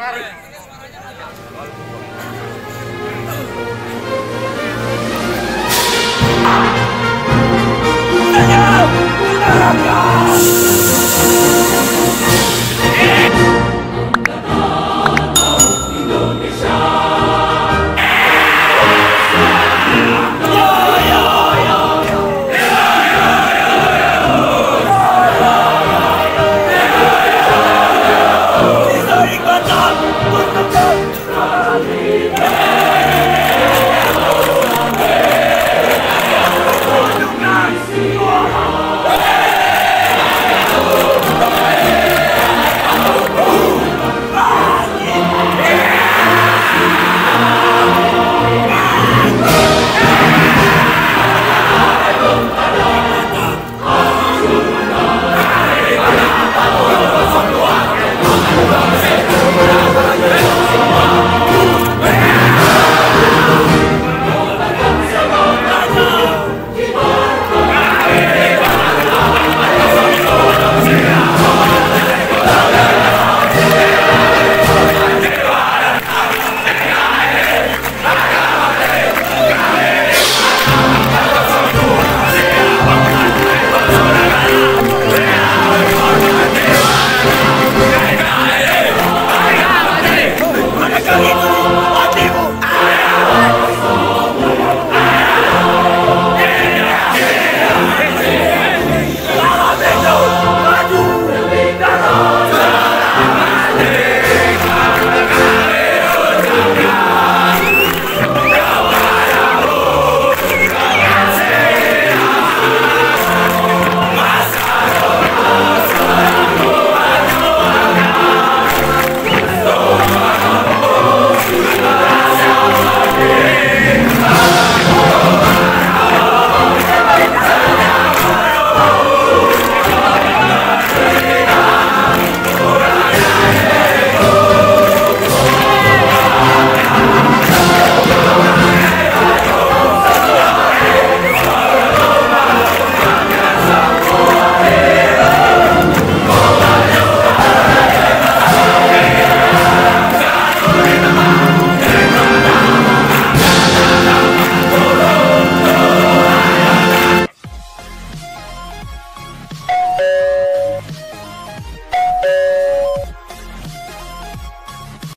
Kita